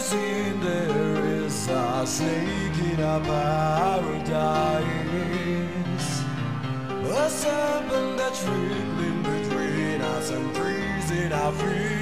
seen there is a snake in our paradise? A serpent that's wriggling between us and freezing our feet.